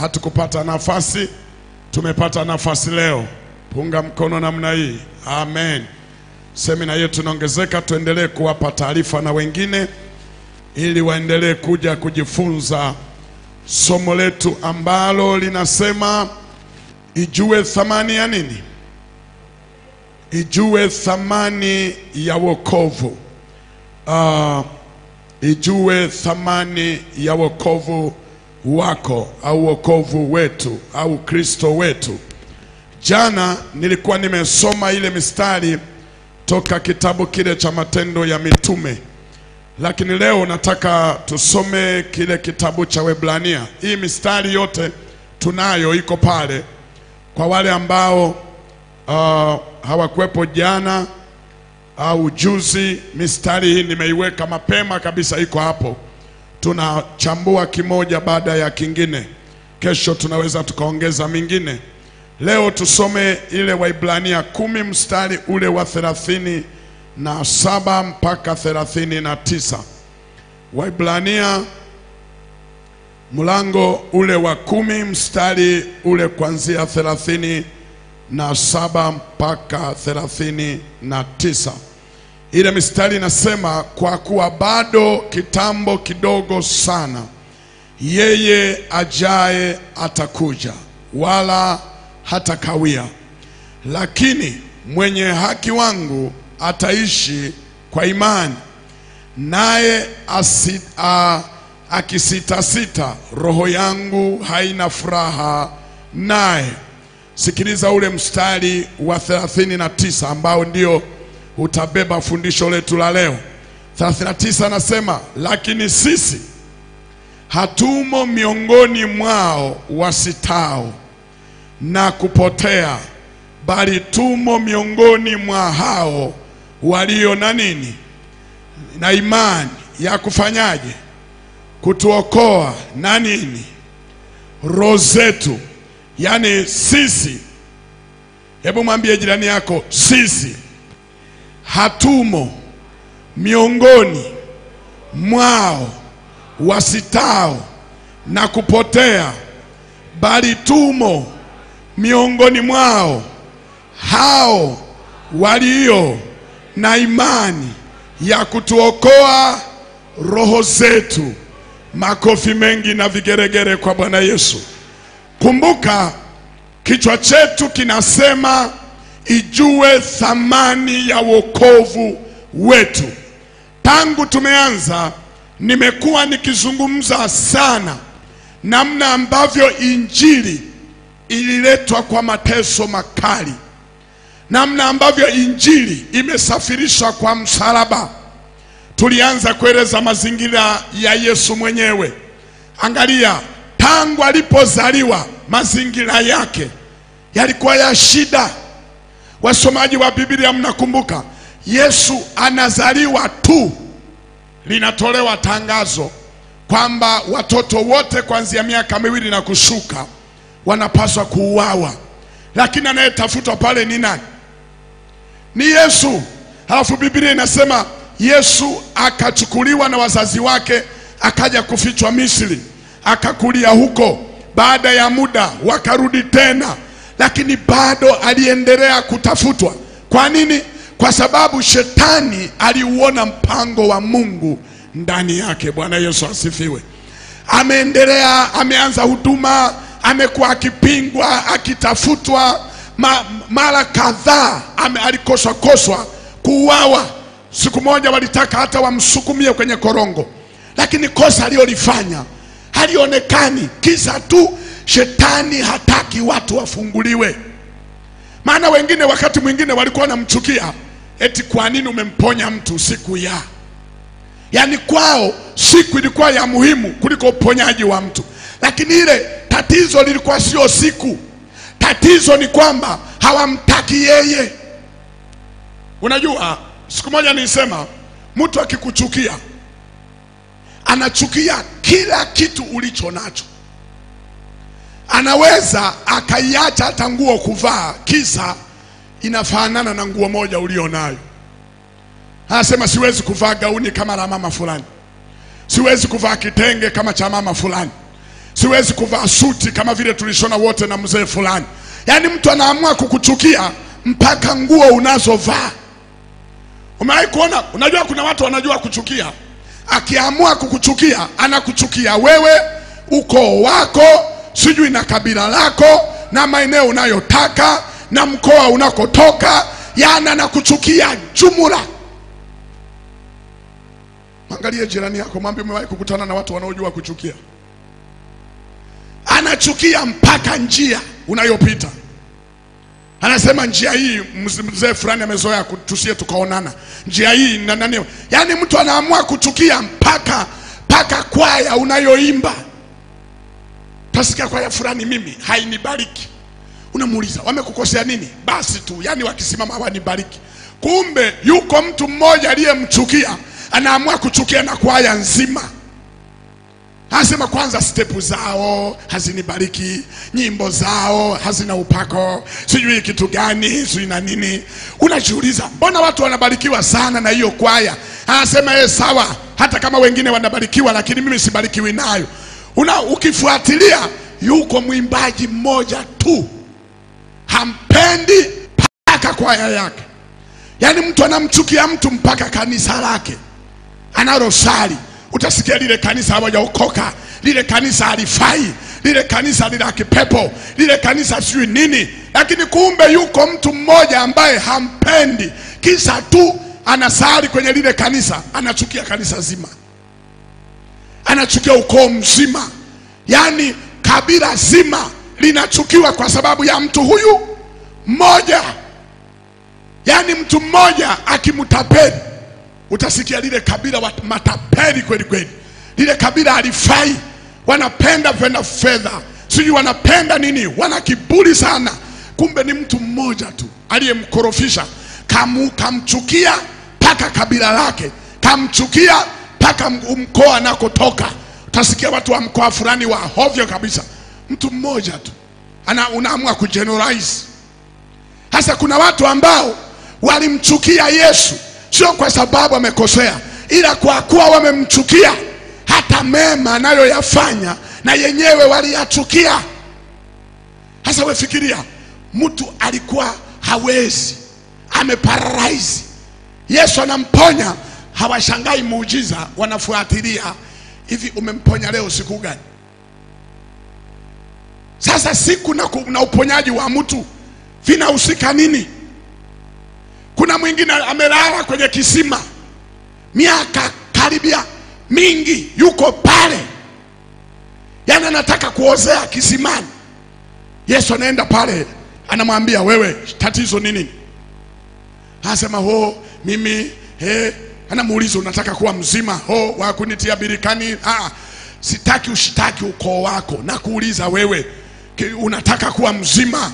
hatukupata nafasi, tumepata nafasi leo. Punga mkono namna hii, amen. Semina yetu inaongezeka, tuendelee kuwapa taarifa na wengine ili waendelee kuja kujifunza somo letu ambalo linasema ijue thamani ya nini? Ijue thamani ya wokovu. Uh, ijue thamani ya wokovu wako au wokovu wetu au Kristo wetu. Jana nilikuwa nimesoma ile mistari toka kitabu kile cha Matendo ya Mitume, lakini leo nataka tusome kile kitabu cha Webrania. Hii mistari yote tunayo, iko pale kwa wale ambao uh, hawakuwepo jana au juzi. Mistari hii nimeiweka mapema kabisa, iko hapo. Tunachambua kimoja baada ya kingine. Kesho tunaweza tukaongeza mingine. Leo tusome ile Waibrania kumi mstari ule wa thelathini na saba mpaka thelathini na tisa. Waibrania mlango ule wa kumi mstari ule kuanzia thelathini na saba mpaka thelathini na tisa. Ile mistari inasema, kwa kuwa bado kitambo kidogo sana, yeye ajaye atakuja, wala hatakawia. Lakini mwenye haki wangu ataishi kwa imani, naye akisitasita, roho yangu haina furaha naye. Sikiliza ule mstari wa 39 ambao ndio utabeba fundisho letu la leo. 39 anasema, lakini sisi hatumo miongoni mwao wasitao na kupotea, bali tumo miongoni mwa hao walio na nini? Na imani ya kufanyaje? Kutuokoa na nini? Roho zetu. yani sisi, hebu mwambie jirani yako, sisi hatumo miongoni mwao wasitao na kupotea, bali tumo miongoni mwao hao walio na imani ya kutuokoa roho zetu. Makofi mengi na vigeregere kwa Bwana Yesu. Kumbuka kichwa chetu kinasema ijue thamani ya wokovu wetu. Tangu tumeanza nimekuwa nikizungumza sana namna ambavyo injili ililetwa kwa mateso makali, namna ambavyo injili imesafirishwa kwa msalaba. Tulianza kueleza mazingira ya Yesu mwenyewe. Angalia, tangu alipozaliwa mazingira yake yalikuwa ya shida. Wasomaji wa Biblia, mnakumbuka Yesu anazaliwa tu, linatolewa tangazo kwamba watoto wote kuanzia miaka miwili na kushuka wanapaswa kuuawa, lakini anayetafutwa pale ni nani? Ni Yesu. Halafu Biblia inasema Yesu akachukuliwa na wazazi wake akaja kufichwa Misri, akakulia huko. Baada ya muda wakarudi tena, lakini bado aliendelea kutafutwa. Kwa nini? Kwa sababu shetani aliuona mpango wa Mungu ndani yake. Bwana Yesu asifiwe. Ameendelea, ameanza huduma, amekuwa akipingwa, akitafutwa ma, mara kadhaa alikoswa koswa kuuawa. Siku moja walitaka hata wamsukumie kwenye korongo, lakini kosa aliyolifanya halionekani, kisa tu shetani hataki watu wafunguliwe. Maana wengine wakati mwingine walikuwa wanamchukia eti kwa nini umemponya mtu siku ya yaani kwao siku ilikuwa ya muhimu kuliko uponyaji wa mtu, lakini ile tatizo lilikuwa sio siku, tatizo ni kwamba hawamtaki yeye. Unajua, siku moja nilisema mtu akikuchukia anachukia kila kitu ulicho nacho. Anaweza akaiacha hata nguo kuvaa, kisa inafanana na nguo moja ulionayo. Anasema siwezi kuvaa gauni kama la mama fulani, siwezi kuvaa kitenge kama cha mama fulani, siwezi kuvaa suti kama vile tulishona wote na mzee fulani. Yaani mtu anaamua kukuchukia mpaka nguo unazovaa. Umewahi kuona? Unajua kuna watu wanajua kuchukia. Akiamua kukuchukia, anakuchukia wewe, ukoo wako, sijui na kabila lako, na maeneo unayotaka na mkoa unakotoka, yana na kuchukia jumla. Angalie jirani yako, mwambie umewahi kukutana na watu wanaojua kuchukia. Anachukia mpaka njia unayopita. Anasema njia hii mzee fulani amezoea tusie tukaonana. Njia hii na nani? Yaani mtu anaamua kuchukia mpaka mpaka kwaya unayoimba. Tasikia kwaya fulani mimi hainibariki. Unamuuliza wamekukosea nini? Basi tu, yani wakisimama hawanibariki. Kumbe yuko mtu mmoja aliyemchukia, anaamua kuchukia na kwaya nzima. Anasema kwanza stepu zao hazinibariki, nyimbo zao hazina upako, sijui kitu gani, sijui na nini. Unajiuliza, mbona watu wanabarikiwa sana na hiyo kwaya? Anasema yeye sawa, hata kama wengine wanabarikiwa, lakini mimi sibarikiwi nayo. Una, ukifuatilia yuko mwimbaji mmoja tu. Hampendi mpaka kwaya yake. Yaani mtu anamchukia mtu mpaka kanisa lake. Analosali utasikia lile kanisa hawajaokoka, lile kanisa halifai, lile kanisa lila kipepo, lile kanisa sijui nini. Lakini kumbe yuko mtu mmoja ambaye hampendi, kisa tu anasali kwenye lile kanisa, anachukia kanisa zima, anachukia ukoo mzima, yaani kabila zima linachukiwa kwa sababu ya mtu huyu mmoja. Yaani mtu mmoja akimtapeli utasikia lile kabila matapeli kweli kweli, lile kabila halifai, wanapenda penda fedha, sijui wanapenda nini, wana kiburi sana. Kumbe ni mtu mmoja tu aliyemkorofisha, kamchukia mpaka kabila lake, kamchukia m- mkoa anakotoka. Utasikia watu wa mkoa fulani wa hovyo kabisa, mtu mmoja tu. Ana, unaamua kugeneralize. Hasa kuna watu ambao walimchukia Yesu. Sio kwa sababu amekosea, ila kwa kuwa wamemchukia, hata mema anayoyafanya na yenyewe waliyachukia. Hasa wefikiria, mtu alikuwa hawezi, ameparalyze, Yesu anamponya, hawashangai muujiza, wanafuatilia hivi, umemponya leo siku gani? Sasa siku na, na uponyaji wa mtu vinahusika nini? Kuna mwingine amelala kwenye kisima miaka karibia mingi, yuko pale, yaani anataka kuozea kisimani. Yesu anaenda pale, anamwambia wewe, tatizo ni nini? Anasema ho, mimi he. Anamuuliza unataka kuwa mzima? Ho, wakunitia birikani? Ah, sitaki ushitaki ukoo wako, nakuuliza wewe, ki- unataka kuwa mzima?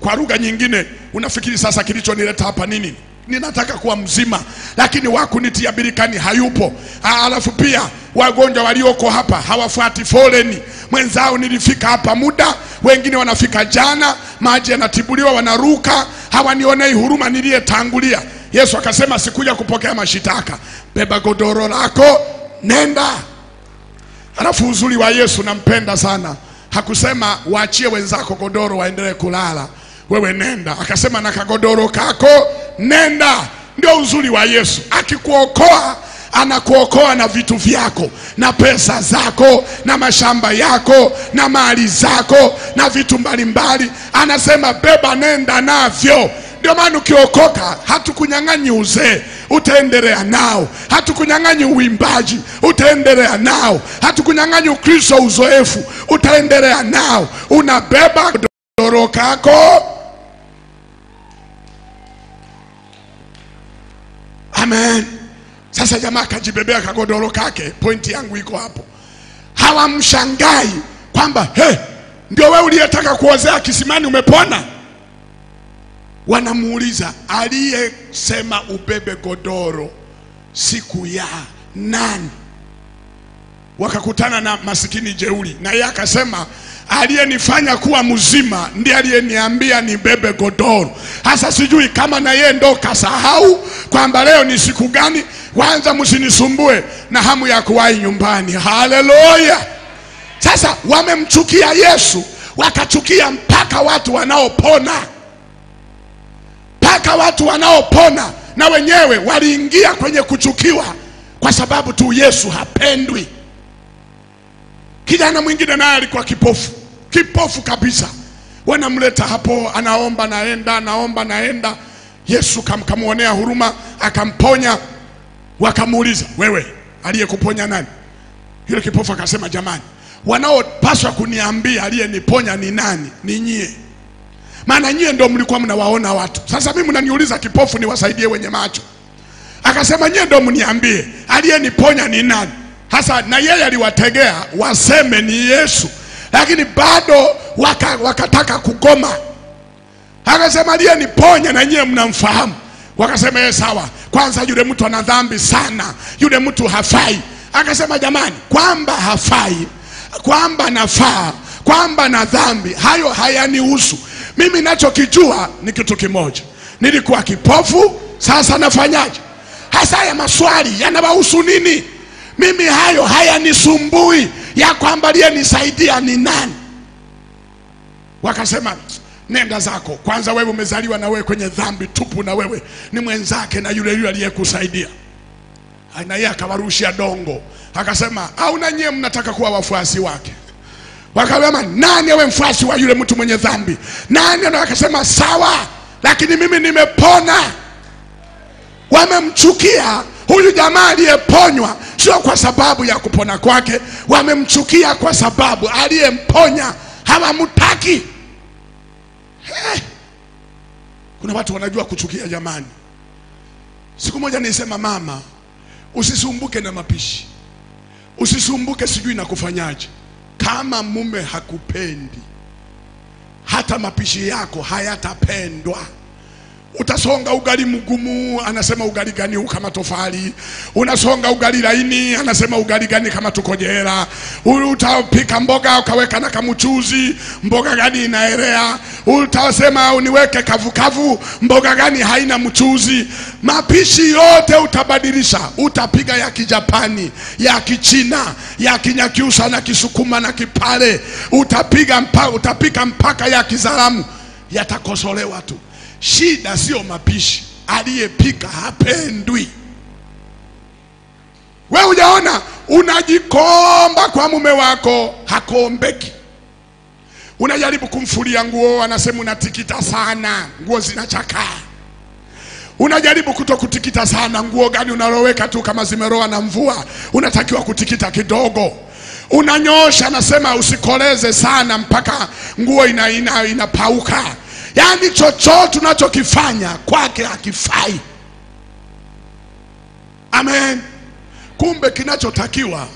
Kwa lugha nyingine, unafikiri sasa kilichonileta hapa nini? Ninataka kuwa mzima, lakini wakunitia birikani hayupo. Alafu pia wagonjwa walioko hapa hawafuati foleni. Mwenzao nilifika hapa muda, wengine wanafika jana, maji yanatibuliwa, wanaruka, hawanionei huruma niliyetangulia. Yesu akasema sikuja kupokea mashitaka, beba godoro lako nenda. Alafu uzuri wa Yesu nampenda sana, hakusema waachie wenzako godoro waendelee kulala, wewe nenda. Akasema na kagodoro kako nenda. Ndio uzuri wa Yesu, akikuokoa anakuokoa na vitu vyako na pesa zako na mashamba yako na mali zako na vitu mbalimbali, anasema beba, nenda navyo. Ndio maana ukiokoka, hatukunyang'anyi uzee, utaendelea nao. Hatukunyang'anyi uimbaji, utaendelea nao. Hatukunyang'anyi Ukristo uzoefu, utaendelea nao. Unabeba godoro kako. Amen. Sasa jamaa akajibebea kagodoro kake. Pointi yangu iko hapo, hawamshangai kwamba he, ndio wewe uliyetaka kuozea kisimani umepona wanamuuliza aliyesema ubebe godoro siku ya nani? Wakakutana na masikini jeuri, na yeye akasema aliyenifanya kuwa mzima ndiye aliyeniambia nibebe godoro. Hasa sijui kama na yeye ndo kasahau kwamba leo ni siku gani. Kwanza msinisumbue na hamu ya kuwahi nyumbani. Haleluya! Sasa wamemchukia Yesu, wakachukia mpaka watu wanaopona, mpaka watu wanaopona na wenyewe waliingia kwenye kuchukiwa kwa sababu tu Yesu hapendwi. Kijana mwingine naye alikuwa kipofu, kipofu kabisa, wanamleta hapo, anaomba naenda, anaomba naenda. Yesu kamkamuonea huruma, akamponya. Wakamuuliza, wewe aliyekuponya nani? Yule kipofu akasema, jamani, wanaopaswa kuniambia aliyeniponya ni nani? Ni nyie, maana nyie ndio mlikuwa mnawaona watu. Sasa mimi mnaniuliza kipofu niwasaidie wenye macho? Akasema nyie ndio mniambie aliyeniponya ni nani hasa. Na yeye aliwategea waseme ni Yesu, lakini bado waka, wakataka kugoma. Akasema aliyeniponya na nyie mnamfahamu. Wakasema yeye sawa, kwanza yule mtu ana dhambi sana, yule mtu hafai. Akasema jamani, kwamba hafai, kwamba nafaa, kwamba na dhambi, hayo hayanihusu mimi. Nachokijua ni kitu kimoja, nilikuwa kipofu, sasa nafanyaje? Hasa haya maswali yanawahusu nini? Mimi hayo hayanisumbui, ya kwamba aliyenisaidia ni nani. Wakasema nenda zako kwanza, wewe umezaliwa na wewe kwenye dhambi tupu, na wewe ni mwenzake na yule yule aliyekusaidia. Na yeye akawarushia dongo, akasema au na nyie mnataka kuwa wafuasi wake? Wakasema nani awe mfuasi wa yule mtu mwenye dhambi? Nani? Na wakasema sawa, lakini mimi nimepona. Wamemchukia huyu jamaa aliyeponywa, sio kwa sababu ya kupona kwake, wamemchukia kwa sababu aliyemponya hawamtaki. Kuna watu wanajua kuchukia jamani. Siku moja nilisema, mama, usisumbuke na mapishi, usisumbuke sijui na kufanyaje. Kama mume hakupendi, hata mapishi yako hayatapendwa. Utasonga ugali mgumu, anasema ugali gani huu kama tofali? Unasonga ugali laini, anasema ugali gani kama tukojera? Utapika mboga ukaweka na kamuchuzi, mboga gani inaelea? Utasema uniweke kavukavu, mboga gani haina mchuzi? Mapishi yote utabadilisha, utapiga ya Kijapani, ya Kichina, ya Kinyakyusa na Kisukuma na Kipare, utapiga mpa, utapika mpaka ya Kizaramu, yatakosolewa tu. Shida sio mapishi, aliyepika hapendwi. We hujaona, unajikomba kwa mume wako, hakombeki. Unajaribu kumfulia nguo, anasema unatikita sana, nguo zinachakaa. Unajaribu kuto kutikita sana, nguo gani unaloweka tu kama zimeroa na mvua, unatakiwa kutikita kidogo. Unanyosha, anasema usikoleze sana mpaka nguo ina, ina, inapauka. Yaani chochote unachokifanya kwake hakifai. Amen. Kumbe kinachotakiwa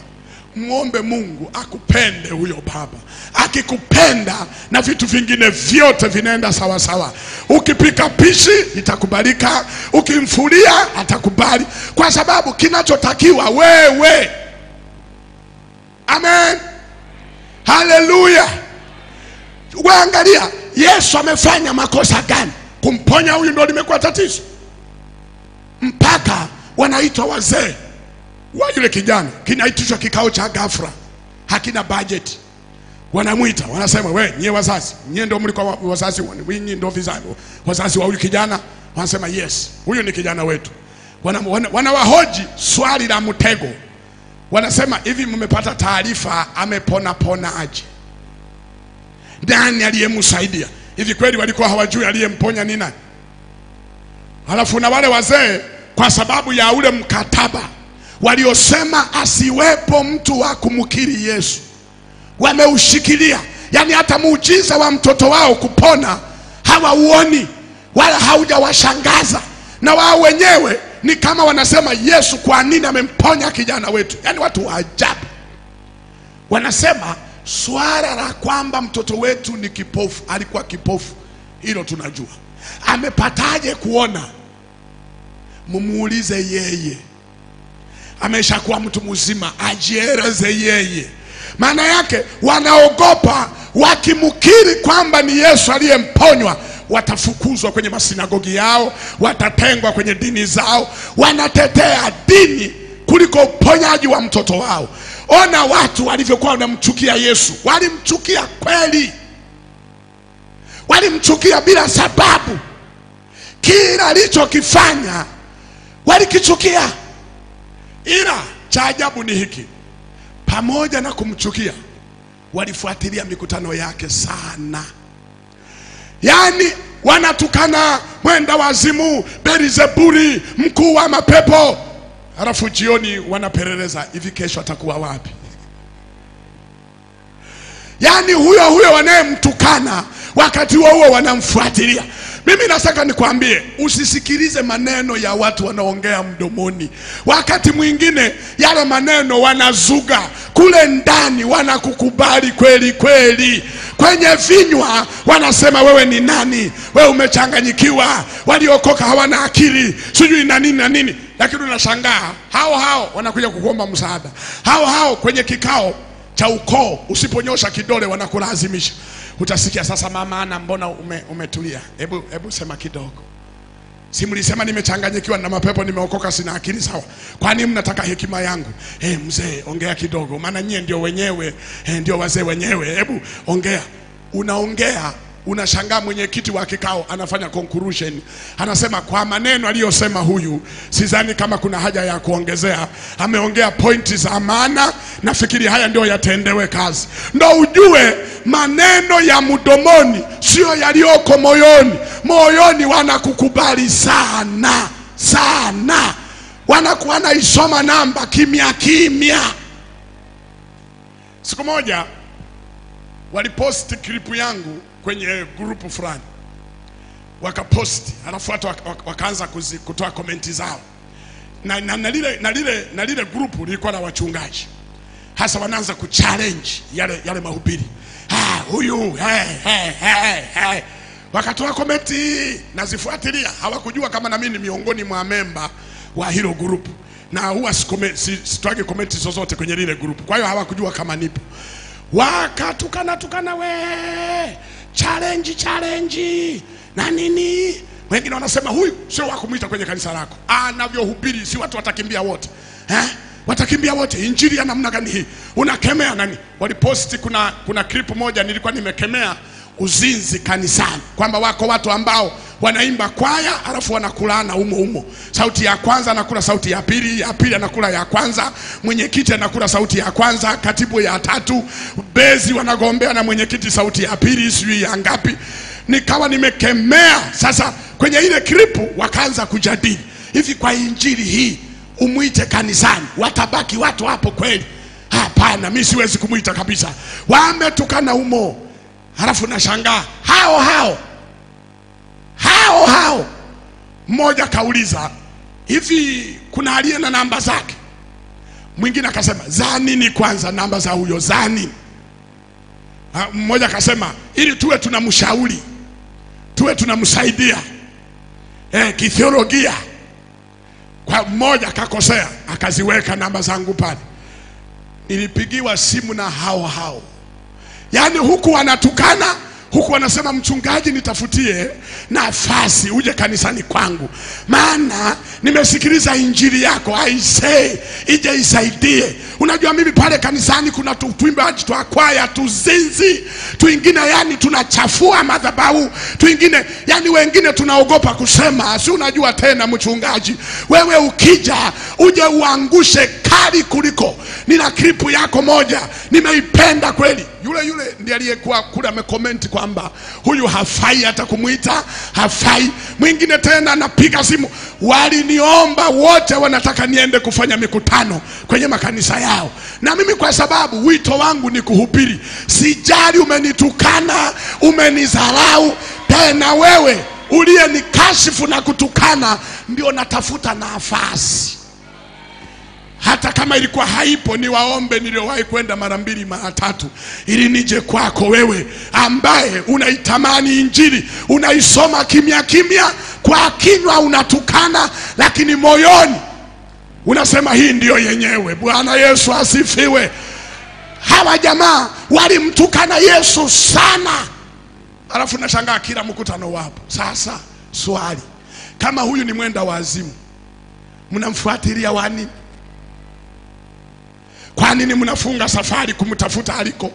mwombe Mungu akupende huyo baba. Akikupenda na vitu vingine vyote vinaenda sawa sawa. Ukipika pishi itakubalika, ukimfulia atakubali, kwa sababu kinachotakiwa wewe. Amen, haleluya. Waangalia Yesu amefanya makosa gani? Kumponya huyu ndo limekuwa tatizo, mpaka wanaitwa wazee wa yule kijana, kinaitishwa kikao cha ghafla, hakina bajeti. Wanamwita wanasema, we nyie wazazi, nyie ndio mlikuwa wazazi, nyinyi ndio vizazi wazazi wa huyu kijana. Wanasema yes, huyu ni kijana wetu. Wanawahoji wana, wana swali la mtego, wanasema hivi, mmepata taarifa amepona ponaje? Nani aliyemsaidia? Hivi kweli walikuwa hawajui aliyemponya ni nani? Halafu na wale wazee, kwa sababu ya ule mkataba waliosema asiwepo mtu wa kumkiri Yesu, wameushikilia. Yaani hata muujiza wa mtoto wao kupona hawauoni wala haujawashangaza, na wao wenyewe ni kama wanasema Yesu, kwa nini amemponya kijana wetu? Yaani watu wa ajabu wanasema swala la kwamba mtoto wetu ni kipofu, alikuwa kipofu, hilo tunajua. Amepataje kuona? Mumuulize yeye, ameshakuwa mtu mzima, ajieleze yeye. Maana yake wanaogopa, wakimkiri kwamba ni Yesu aliyemponywa watafukuzwa kwenye masinagogi yao, watatengwa kwenye dini zao. Wanatetea dini kuliko uponyaji wa mtoto wao. Ona watu walivyokuwa wanamchukia Yesu. Walimchukia kweli, walimchukia bila sababu. Kila alichokifanya walikichukia, ila cha ajabu ni hiki, pamoja na kumchukia, walifuatilia mikutano yake sana. Yaani wanatukana mwenda wazimu, Beelzebuli, mkuu wa mapepo, halafu jioni wanapeleleza hivi, kesho atakuwa wapi? Yaani huyo huyo wanayemtukana wakati huo huo wanamfuatilia. Mimi nataka nikwambie, usisikilize maneno ya watu wanaongea mdomoni. Wakati mwingine yale maneno wanazuga kule ndani, wanakukubali kweli kweli. Kwenye vinywa wanasema wewe ni nani, wewe umechanganyikiwa, waliokoka hawana akili, sijui na nini na nini, lakini unashangaa hao hao wanakuja kukuomba msaada, hao hao kwenye kikao cha ukoo, usiponyosha kidole wanakulazimisha. Utasikia sasa, mama ana, mbona ume, umetulia? Hebu hebu sema kidogo. Si mlisema nimechanganyikiwa na mapepo, nimeokoka, sina akili sawa? Kwani mnataka hekima yangu? Eh, mzee, ongea kidogo, maana nyie ndio wenyewe eh, ndio wazee wenyewe. Hebu ongea. Unaongea, unashangaa mwenyekiti wa kikao anafanya conclusion, anasema kwa maneno aliyosema huyu, sidhani kama kuna haja ya kuongezea. Ameongea pointi za maana, nafikiri haya ndio yatendewe kazi. Ndo ujue maneno ya mdomoni sio yaliyoko moyoni. Moyoni wanakukubali sana sana, wanakuwa naisoma namba kimya kimya. Siku moja waliposti klipu yangu kwenye grupu fulani, wakaposti, alafu watu waka- waka- wakaanza kutoa komenti zao. Na, na, na, lile, na, lile, na lile grupu lilikuwa la wachungaji. Hasa wanaanza kuchallenge yale, yale mahubiri. Ha, huyu hey, hey, hey, hey. Wakatoa komenti nazifuatilia, hawakujua kama na mimi ni miongoni mwa memba wa hilo grupu, na huwa sitwagi si- komenti zozote kwenye lile grupu, kwa hiyo hawakujua kama nipo. Wakatukana tukana, we challenge challenge na nini wengine wanasema huyu sio wa kumwita kwenye kanisa lako, anavyohubiri si watu watakimbia wote eh? Watakimbia wote. Injili ya namna gani hii? Unakemea nani? Waliposti, kuna kuna clip moja nilikuwa nimekemea uzinzi kanisani, kwamba wako watu ambao wanaimba kwaya halafu wanakulana humo humo. Sauti ya kwanza anakula sauti ya pili, ya pili anakula ya kwanza, mwenyekiti anakula sauti ya kwanza, katibu ya tatu, bezi wanagombea na mwenyekiti sauti ya pili, sijui ya ngapi. Nikawa nimekemea. Sasa kwenye ile klipu wakaanza kujadili hivi, kwa injili hii umwite kanisani, watabaki watu hapo kweli? Hapana, mi siwezi kumwita kabisa, wametukana humo. Halafu nashangaa hao hao hao hao, mmoja kauliza hivi, kuna aliye na namba zake? Mwingine akasema za nini kwanza, namba za huyo za nini? Ha, Mmoja akasema ili tuwe tunamshauri, tuwe tunamsaidia eh, kithiologia. Kwa mmoja akakosea, akaziweka namba zangu pale. Nilipigiwa simu na hao hao, yaani huku wanatukana huku wanasema mchungaji, nitafutie nafasi uje kanisani kwangu, maana nimesikiliza injili yako aisee, ije isaidie. Unajua mimi pale kanisani kuna tu- tuimbaji twa kwaya tuzinzi twingine yani tunachafua madhabahu twingine yani wengine tunaogopa kusema, si unajua tena mchungaji, wewe ukija uje uangushe kali kuliko. Nina kripu yako moja nimeipenda kweli yule yule ndiye aliyekuwa kule amekomenti kwamba huyu hafai hata kumwita hafai. Mwingine tena anapiga simu, waliniomba wote, wanataka niende kufanya mikutano kwenye makanisa yao, na mimi kwa sababu wito wangu ni kuhubiri, sijali umenitukana, umenidharau, tena wewe uliye nikashifu na kutukana, ndio natafuta nafasi hata kama ilikuwa haipo, ni waombe niliyowahi kwenda mara mbili mara tatu, ili nije kwako wewe ambaye unaitamani Injili, unaisoma kimya kimya, kwa kinywa unatukana, lakini moyoni unasema hii ndiyo yenyewe. Bwana Yesu asifiwe. Hawa jamaa walimtukana Yesu sana, alafu nashangaa kila mkutano wapo. Sasa swali, kama huyu ni mwenda wazimu, mnamfuatilia wani? Kwa nini mnafunga safari kumtafuta aliko?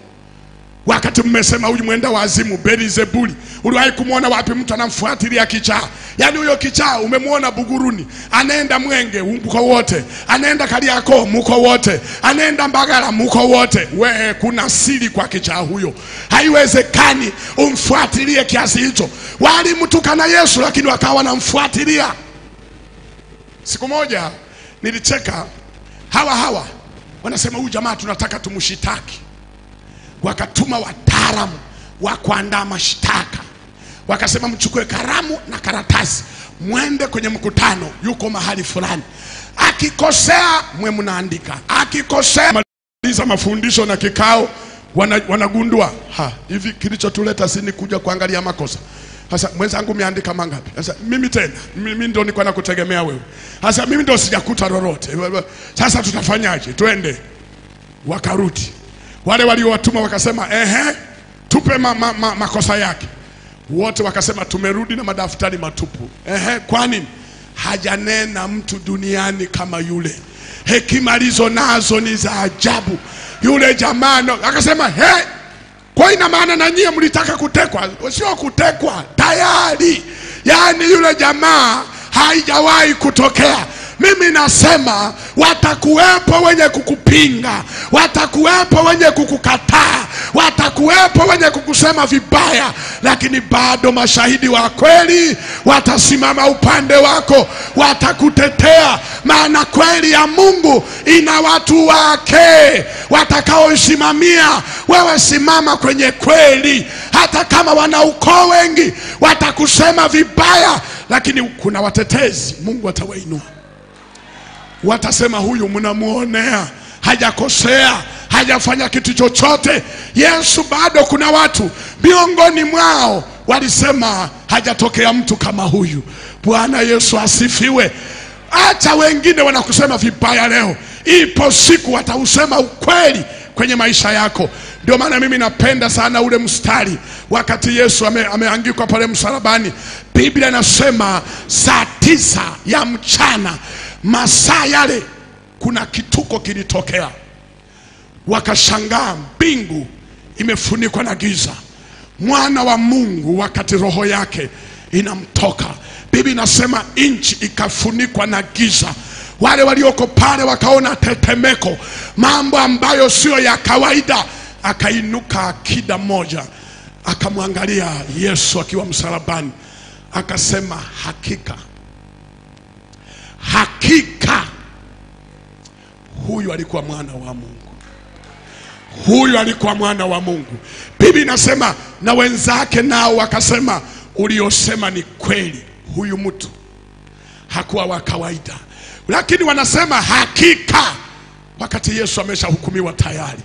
wakati mmesema huyu mwenda wazimu Belzebuli. Uliwahi kumwona wapi mtu anamfuatilia kichaa? Yaani huyo kichaa umemwona Buguruni, anaenda Mwenge, mko wote, anaenda Kariakoo, mko wote, anaenda Mbagala, mko wote. We, kuna siri kwa kichaa huyo, haiwezekani umfuatilie kiasi hicho. Walimtukana Yesu, lakini wakawa wanamfuatilia. Siku moja nilicheka, hawa hawa wanasema huyu jamaa tunataka tumshitaki wakatuma wataalamu wa kuandaa mashtaka, wakasema mchukue karamu na karatasi, mwende kwenye mkutano, yuko mahali fulani, akikosea mwe mnaandika, akikosea maliza mafundisho na kikao, wanagundua wana, ha, hivi kilichotuleta si ni kuja kuangalia makosa. Sasa mwenzangu umeandika mangapi? Sasa mimi tena, mimi ndo nilikuwa nakutegemea wewe. Sasa mimi ndo sijakuta lolote. Sasa tutafanyaje? Twende. Wakarudi wale waliowatuma wakasema, ehe, tupe ma, ma, ma, makosa yake. Wote wakasema tumerudi na madaftari matupu. Ehe, kwani? Hajanena mtu duniani kama yule, hekima alizo nazo ni za ajabu. Yule jamaa akasema he, kwa ina maana na nyie mlitaka kutekwa? Sio kutekwa, tayari. Yaani yule jamaa haijawahi kutokea. Mimi nasema watakuwepo wenye kukupinga, watakuwepo wenye kukukataa, watakuwepo wenye kukusema vibaya, lakini bado mashahidi wa kweli watasimama upande wako, watakutetea, maana kweli ya Mungu ina watu wake watakaoisimamia. Wewe simama kwenye kweli, hata kama wana ukoo wengi watakusema vibaya, lakini kuna watetezi Mungu atawainua watasema huyu mnamuonea, hajakosea, hajafanya kitu chochote. Yesu bado kuna watu miongoni mwao walisema hajatokea mtu kama huyu. Bwana Yesu asifiwe. Acha wengine wanakusema vibaya leo, ipo siku watausema ukweli kwenye maisha yako. Ndio maana mimi napenda sana ule mstari wakati Yesu ame, ameangikwa pale msalabani. Biblia inasema saa tisa ya mchana, masaa yale, kuna kituko kilitokea, wakashangaa, mbingu imefunikwa na giza. Mwana wa Mungu wakati roho yake inamtoka, Biblia inasema nchi ikafunikwa na giza wale walioko pale wakaona tetemeko, mambo ambayo sio ya kawaida. Akainuka akida moja, akamwangalia Yesu akiwa msalabani, akasema hakika, hakika huyu alikuwa mwana wa Mungu, huyu alikuwa mwana wa Mungu. Biblia inasema na wenzake nao wakasema, uliosema ni kweli, huyu mtu hakuwa wa kawaida lakini wanasema hakika, wakati Yesu ameshahukumiwa tayari,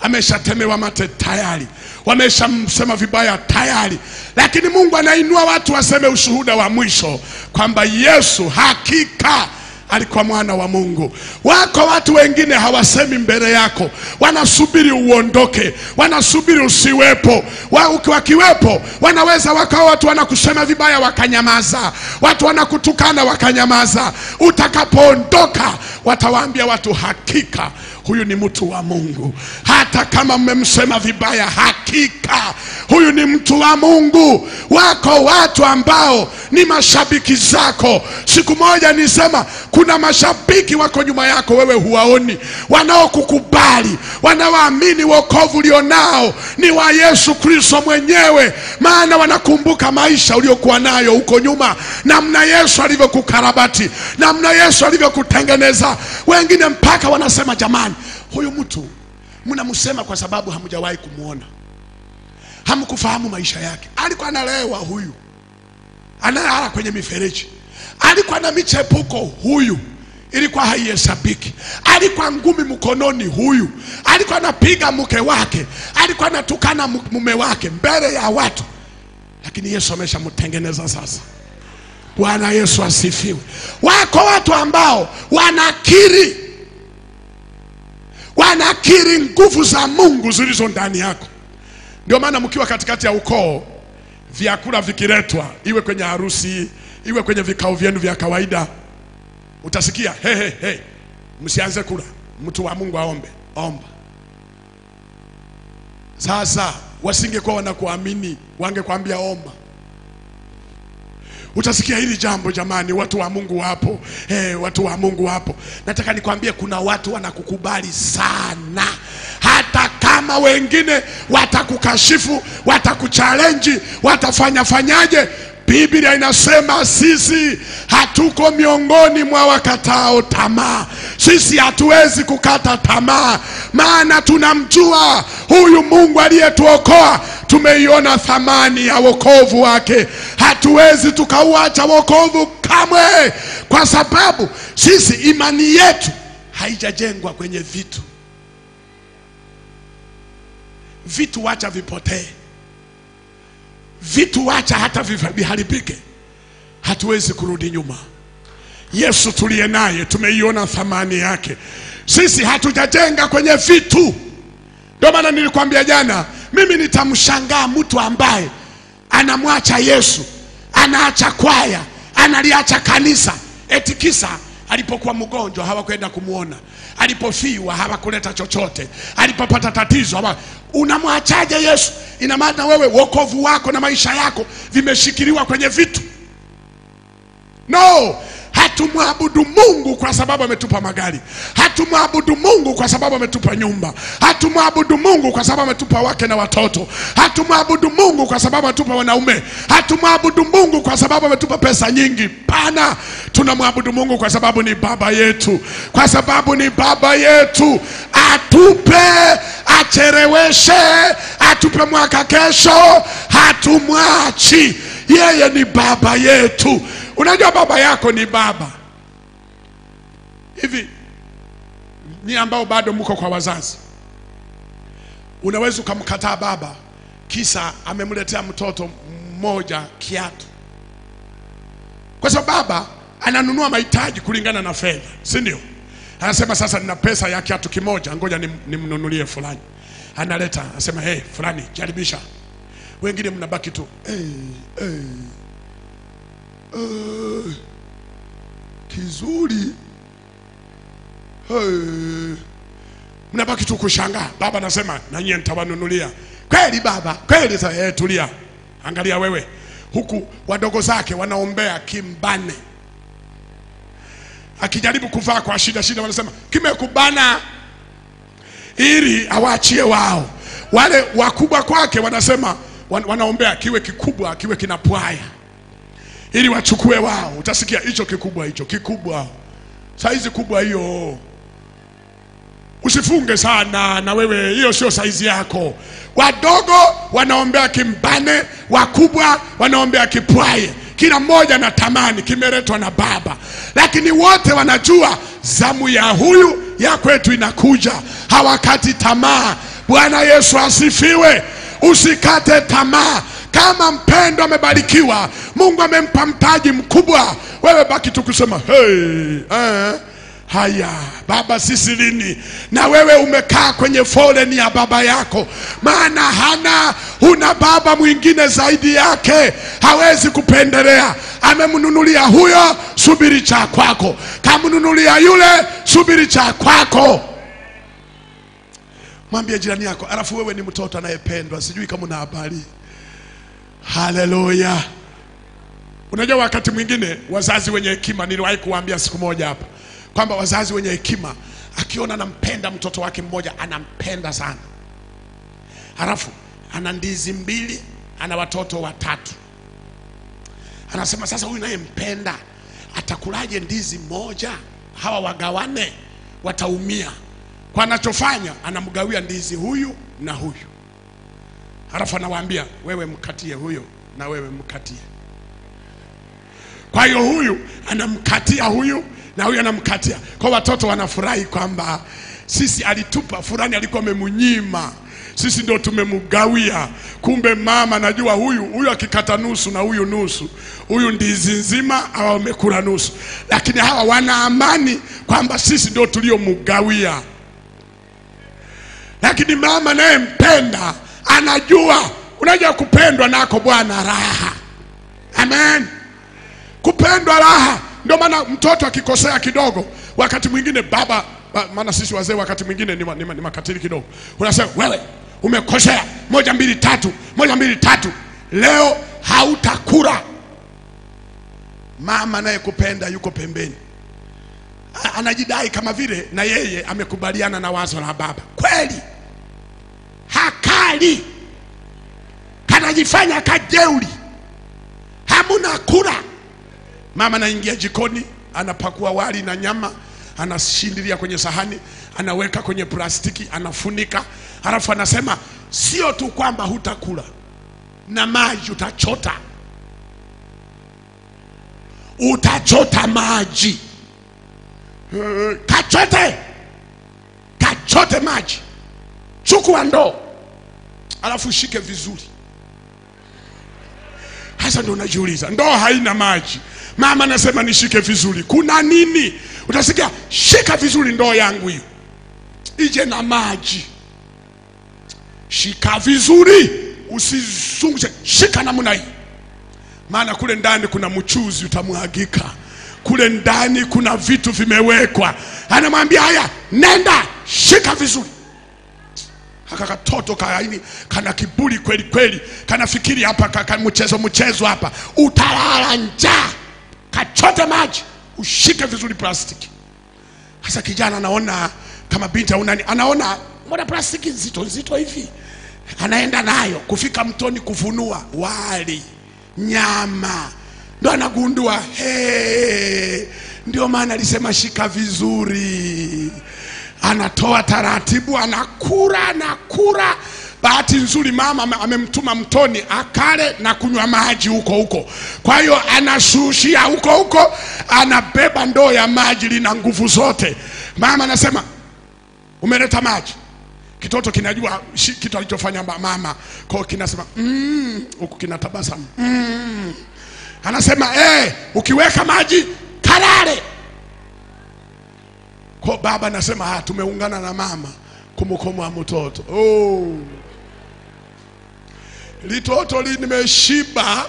ameshatemewa mate tayari, wameshamsema vibaya tayari, lakini Mungu anainua watu waseme ushuhuda wa mwisho kwamba Yesu hakika alikuwa mwana wa Mungu. Wako watu wengine hawasemi mbele yako, wanasubiri uondoke, wanasubiri usiwepo. Wa, wakiwepo wanaweza wakawa watu wanakusema vibaya wakanyamaza, watu wanakutukana wakanyamaza. Utakapoondoka watawaambia watu, hakika huyu ni mtu wa Mungu. Hata kama mmemsema vibaya, hakika huyu ni mtu wa Mungu. Wako watu ambao ni mashabiki zako. Siku moja nisema kuna mashabiki wako nyuma yako, wewe huwaoni, wanaokukubali, wanaoamini wokovu ulionao ni wa Yesu Kristo mwenyewe, maana wanakumbuka maisha uliokuwa nayo huko nyuma, namna Yesu alivyokukarabati, namna Yesu alivyokutengeneza. Wengine mpaka wanasema jamani, huyu mtu mnamsema kwa sababu hamjawahi kumwona, hamkufahamu maisha yake. Alikuwa analewa huyu, analala kwenye mifereji, alikuwa na michepuko huyu ilikuwa haihesabiki. Alikuwa ngumi mkononi huyu, alikuwa anapiga mke wake, alikuwa anatukana mume wake mbele ya watu, lakini Yesu ameshamtengeneza sasa. Bwana Yesu asifiwe. Wako watu ambao wanakiri wanakiri nguvu za Mungu zilizo ndani yako. Ndio maana mkiwa katikati ya ukoo, vyakula vikiletwa, iwe kwenye harusi, iwe kwenye vikao vyenu vya kawaida, utasikia he, he, he, msianze kula, mtu wa Mungu aombe. omba. Sasa wasingekuwa wanakuamini, wangekwambia omba. Utasikia hili jambo jamani, watu wa Mungu wapo eh, watu wa Mungu wapo. Nataka nikwambie kuna watu wanakukubali sana, hata kama wengine watakukashifu, watakuchalenji, watafanya fanyaje. Biblia inasema sisi hatuko miongoni mwa wakatao tamaa. Sisi hatuwezi kukata tamaa, maana tunamjua huyu Mungu aliyetuokoa. Tumeiona thamani ya wokovu wake. Hatuwezi tukauacha wokovu kamwe, kwa sababu sisi imani yetu haijajengwa kwenye vitu. Vitu wacha vipotee, vitu wacha hata viharibike, hatuwezi kurudi nyuma. Yesu tuliye naye tumeiona thamani yake. Sisi hatujajenga kwenye vitu. Ndio maana nilikwambia jana, mimi nitamshangaa mtu ambaye anamwacha Yesu, anaacha kwaya, analiacha kanisa, eti kisa alipokuwa mgonjwa hawakwenda kumwona, alipofiwa hawakuleta chochote, alipopata tatizo hawa... unamwachaje Yesu? Ina maana wewe wokovu wako na maisha yako vimeshikiliwa kwenye vitu. No, hatumwabudu Mungu kwa sababu ametupa magari. Hatumwabudu Mungu kwa sababu ametupa nyumba. Hatumwabudu Mungu kwa sababu ametupa wake na watoto. Hatumwabudu Mungu kwa sababu ametupa wanaume. Hatumwabudu Mungu kwa sababu ametupa pesa nyingi. Pana, tunamwabudu Mungu kwa sababu ni baba yetu, kwa sababu ni baba yetu. Atupe, achereweshe atupe mwaka kesho, hatumwachi. Yeye ni baba yetu. Unajua baba yako ni baba hivi. Ni ambao bado mko kwa wazazi, unaweza ukamkataa baba kisa amemletea mtoto mmoja kiatu, kwa sababu baba ananunua mahitaji kulingana na fedha, si ndio? Anasema sasa, nina pesa ya kiatu kimoja, ngoja nimnunulie ni fulani. Analeta anasema, hey, fulani jaribisha. Wengine mnabaki tu hey, hey. Uh, kizuri hey. Mnabaki tu kushangaa. Baba anasema na nyie nitawanunulia. Kweli baba, kweli. Sasa hey, tulia, angalia wewe, huku wadogo zake wanaombea kimbane, akijaribu kuvaa kwa shida shida, wanasema kimekubana, ili awaachie wao. Wale wakubwa kwake wanasema wan, wanaombea kiwe kikubwa, kiwe kinapwaya ili wachukue wao. Utasikia hicho kikubwa, hicho kikubwa, saizi kubwa hiyo, usifunge sana na wewe, hiyo sio saizi yako. Wadogo wanaombea kimbane, wakubwa wanaombea kipwaye. Kila mmoja anatamani kimeletwa na baba, lakini wote wanajua zamu ya huyu ya kwetu inakuja. Hawakati tamaa. Bwana Yesu asifiwe. Usikate tamaa. Kama mpendo amebarikiwa, Mungu amempa mtaji mkubwa, wewe baki tu kusema hey, eh, haya baba, sisi lini? Na wewe umekaa kwenye foleni ya baba yako, maana hana huna baba mwingine zaidi yake, hawezi kupendelea. Amemnunulia huyo, subiri cha kwako. Kamnunulia yule, subiri cha kwako. Mwambie jirani yako, alafu wewe ni mtoto anayependwa. Sijui kama una habari Haleluya! Unajua, wakati mwingine wazazi wenye hekima, niliwahi kuwaambia siku moja hapa kwamba wazazi wenye hekima akiona anampenda mtoto wake mmoja, anampenda sana, halafu ana ndizi mbili, ana watoto watatu, anasema sasa, huyu nayempenda atakulaje ndizi moja? Hawa wagawane, wataumia. Kwa anachofanya anamgawia ndizi huyu na huyu halafu anawaambia wewe mkatie huyo na wewe mkatie. Kwa hiyo huyu anamkatia huyu na huyu anamkatia, kwa watoto wanafurahi kwamba sisi alitupa, fulani alikuwa amemunyima sisi ndio tumemgawia. Kumbe mama najua huyu huyu akikata nusu na huyu nusu, huyu ndizi nzima au amekula nusu, lakini hawa wana amani kwamba sisi ndio tuliomgawia. Lakini mama naye mpenda anajua unajua kupendwa nako bwana raha. Amen, kupendwa raha. Ndio maana mtoto akikosea kidogo, wakati mwingine baba maana sisi wazee wakati mwingine ni, ma- ni, ma- ni makatili kidogo. Unasema wewe umekosea, moja mbili tatu, moja mbili tatu, leo hautakula. Mama naye kupenda yuko pembeni, anajidai kama vile na yeye amekubaliana na wazo la baba. Kweli hakali, kanajifanya kajeuli, hamuna kula. Mama naingia jikoni, anapakua wali na nyama, anashindilia kwenye sahani, anaweka kwenye plastiki, anafunika, halafu anasema sio tu kwamba hutakula na maji utachota, utachota maji. Kachote, kachote maji, chukua ndoo, alafu shike vizuri. Hasa ndo unajiuliza, ndoo haina maji, mama anasema nishike vizuri, kuna nini? Utasikia shika vizuri ndoo yangu hiyo. Ije na maji. Shika vizuri, usizungushe, shika namna hii, maana kule ndani kuna mchuzi utamwagika, kule ndani kuna vitu vimewekwa. Anamwambia haya, nenda shika vizuri haka katoto kaini kana kiburi kweli kweli, kanafikiri hapa kaka mchezo mchezo hapa, utalala njaa. Kachote maji ushike vizuri plastiki. Hasa kijana anaona kama binti au nani, anaona mbona plastiki nzito nzito hivi, anaenda nayo kufika mtoni kufunua wali nyama, ndo anagundua hey, ndio maana alisema shika vizuri anatoa taratibu, anakura anakura. Bahati nzuri mama amemtuma mtoni akale na kunywa maji huko huko, kwa hiyo anashushia huko huko, anabeba ndoo ya maji, lina nguvu zote. Mama anasema umeleta maji. Kitoto kinajua kitu alichofanya ma- mama, kwa kinasema "Mm," huku kinatabasamu "Mm." anasema eh, ukiweka maji kalale kwa baba nasema ah, tumeungana na mama kumkomoa mtoto. Oh. Litoto li nimeshiba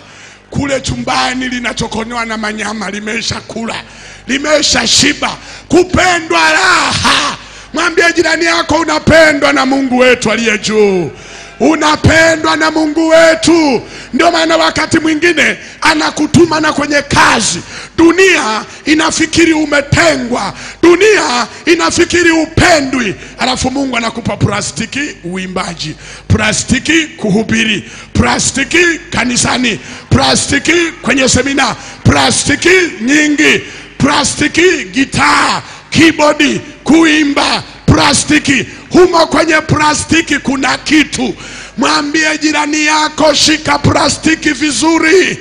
kule chumbani linachokonoa na manyama limesha kula limesha shiba. Kupendwa raha. Mwambie jirani yako unapendwa na Mungu wetu aliye juu unapendwa na Mungu wetu. Ndio maana wakati mwingine anakutuma na kwenye kazi, dunia inafikiri umetengwa, dunia inafikiri upendwi, alafu Mungu anakupa plastiki uimbaji, plastiki kuhubiri, plastiki kanisani, plastiki kwenye semina, plastiki nyingi, plastiki gitaa, kibodi, kuimba plastiki. Humo kwenye plastiki kuna kitu. Mwambie jirani yako, shika plastiki vizuri,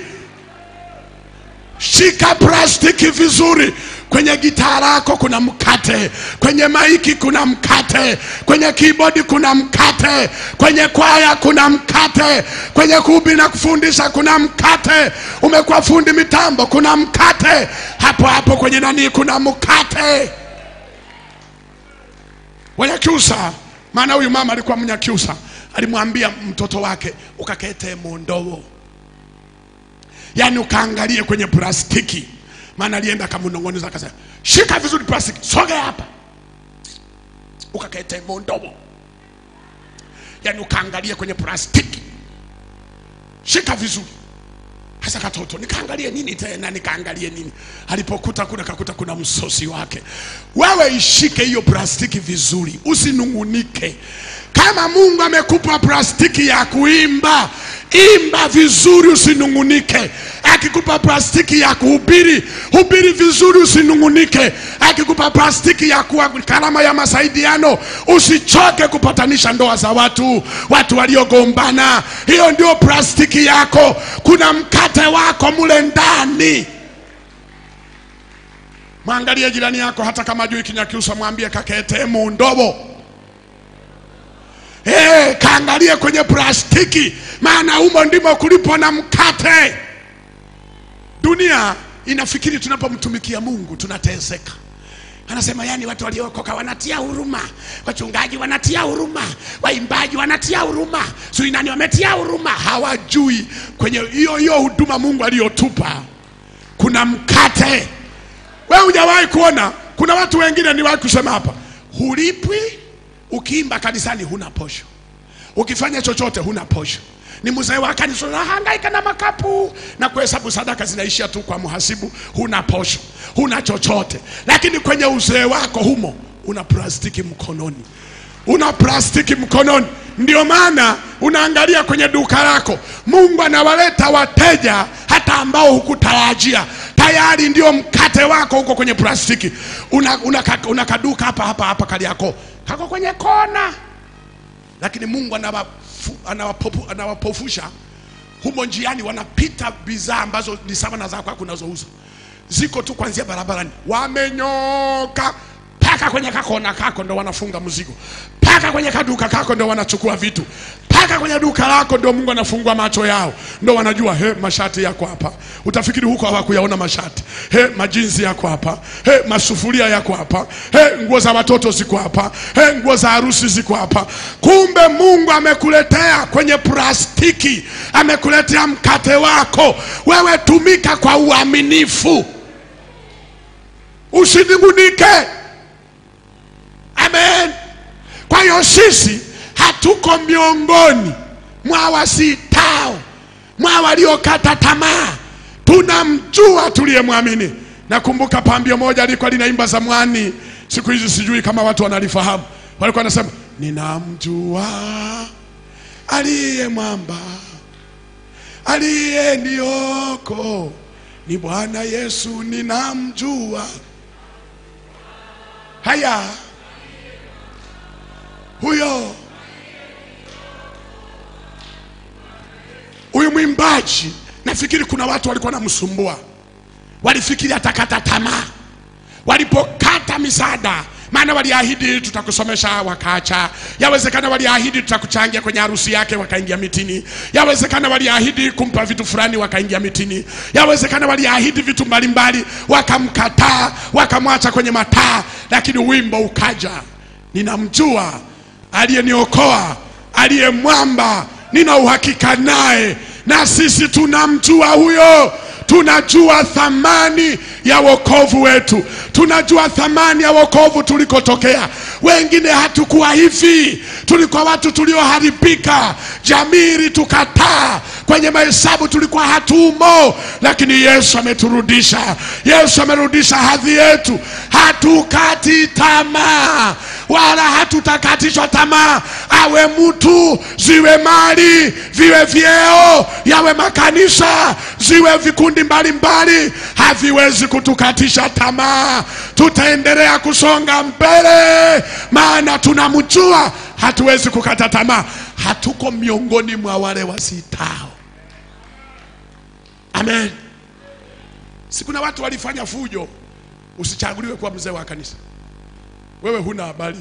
shika plastiki vizuri. Kwenye gitaa lako kuna mkate, kwenye maiki kuna mkate, kwenye kibodi kuna mkate, kwenye kwaya kuna mkate, kwenye kuhubiri na kufundisha kuna mkate. Umekuwa fundi mitambo, kuna mkate hapo hapo, kwenye nani kuna mkate. Wanyakyusa, maana huyu mama alikuwa Mnyakyusa, alimwambia mtoto wake ukakete mondowo, yaani ukaangalie kwenye plastiki. Maana alienda akamnong'oneza akasema, shika vizuri plastiki, sogea hapa, ukakete mondowo, yaani ukaangalie kwenye plastiki, shika vizuri. Hasa katoto nikaangalie nini tena, nikaangalie nini? Alipokuta kule kakuta kuna msosi wake. Wewe ishike hiyo plastiki vizuri, usinungunike. Kama Mungu amekupa plastiki ya kuimba, imba vizuri, usinungunike. Akikupa plastiki ya kuhubiri, hubiri vizuri, usinungunike. Akikupa plastiki ya kuwa karama ya masaidiano, usichoke kupatanisha ndoa za watu, watu waliogombana. Hiyo ndio plastiki yako. Kuna mkate wako mule ndani. Mwangalie jirani yako, hata kama jui Kinyakyusa, mwambie kakete mundobo. Hey, kaangalie kwenye plastiki, maana humo ndimo kulipo na mkate. Dunia inafikiri tunapomtumikia Mungu tunateseka. Anasema yani, watu waliokoka wanatia huruma, wachungaji wanatia huruma, waimbaji wanatia huruma, sijui nani wametia huruma. Hawajui kwenye hiyo hiyo huduma Mungu aliyotupa kuna mkate. Wewe hujawahi kuona? Kuna watu wengine niwahi kusema hapa, hulipwi. Ukiimba kanisani huna posho, ukifanya chochote huna posho. Ni mzee wa kanisa unahangaika na makapu na kuhesabu sadaka zinaishia tu kwa mhasibu, huna posho, huna chochote. Lakini kwenye uzee wako humo una plastiki mkononi, una plastiki mkononi. Ndio maana unaangalia kwenye duka lako, Mungu anawaleta wateja hata ambao hukutarajia. Tayari ndio mkate wako huko kwenye plastiki. Una, una, una kaduka hapa hapa hapa Kariakoo kako kwenye kona, lakini Mungu anawafu, anawapofu, anawapofusha humo njiani, wanapita bidhaa ambazo ni sawa na za kwako unazouza, ziko tu kuanzia barabarani, wamenyoka mpaka kwenye kakona kako ndo wanafunga mzigo, mpaka kwenye kaduka kako ndo wanachukua vitu, paka kwenye duka lako ndio Mungu anafungua macho yao, ndio wanajua he, mashati yako hapa. Utafikiri huko hawakuyaona mashati. He, majinsi yako hapa. He, masufuria yako hapa. He, nguo za watoto ziko hapa. He, nguo za harusi ziko hapa. Kumbe Mungu amekuletea kwenye plastiki, amekuletea mkate wako. Wewe tumika kwa uaminifu, usinungunike. Amen. Kwa hiyo sisi hatuko miongoni mwa wasitao, mwa waliokata tamaa. Tunamjua tuliyemwamini. Nakumbuka pambio moja alikuwa linaimba zamani, siku hizi sijui kama watu wanalifahamu. Walikuwa wanasema ninamjua aliye mwamba aliye nioko ni Bwana Yesu, ninamjua. Haya, huyo huyu mwimbaji, nafikiri kuna watu walikuwa namsumbua, walifikiri atakata tamaa. Walipokata misaada, maana waliahidi tutakusomesha, wakaacha. Yawezekana waliahidi tutakuchangia kwenye harusi yake, wakaingia mitini. Yawezekana waliahidi kumpa vitu fulani, wakaingia mitini. Yawezekana waliahidi vitu mbalimbali, wakamkataa, wakamwacha kwenye mataa, lakini wimbo ukaja, ninamjua aliyeniokoa, aliye mwamba, nina uhakika naye, na sisi tunamjua huyo. Tunajua thamani ya wokovu wetu, tunajua thamani ya wokovu tulikotokea. Wengine hatukuwa hivi, tulikuwa watu tulioharibika, jamii ilitukataa, kwenye mahesabu tulikuwa hatumo, lakini Yesu ameturudisha. Yesu amerudisha hadhi yetu. Hatukati tamaa wala hatutakatishwa tamaa, awe mtu, ziwe mali, viwe vyeo, yawe makanisa, ziwe vikundi mbalimbali, haviwezi kutukatisha tamaa. Tutaendelea kusonga mbele, maana tunamjua. Hatuwezi kukata tamaa, hatuko miongoni mwa wale wasitao. Amen. Si kuna watu walifanya fujo, usichaguliwe kuwa mzee wa kanisa wewe huna habari.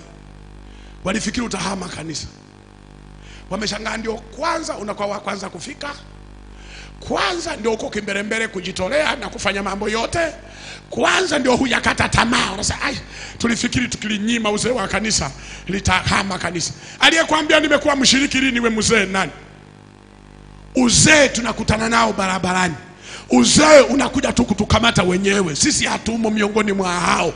Walifikiri utahama kanisa, wameshangaa. Ndio kwanza unakuwa wa kwanza kufika, kwanza ndio uko kimbelembele kujitolea na kufanya mambo yote, kwanza ndio huyakata tamaa. Unasema ai, tulifikiri tukilinyima uzee wa kanisa litahama kanisa. Aliyekwambia nimekuwa mshiriki ili niwe mzee nani? Uzee tunakutana nao barabarani. Uzee unakuja tu kutukamata wenyewe, sisi hatumo miongoni mwa hao.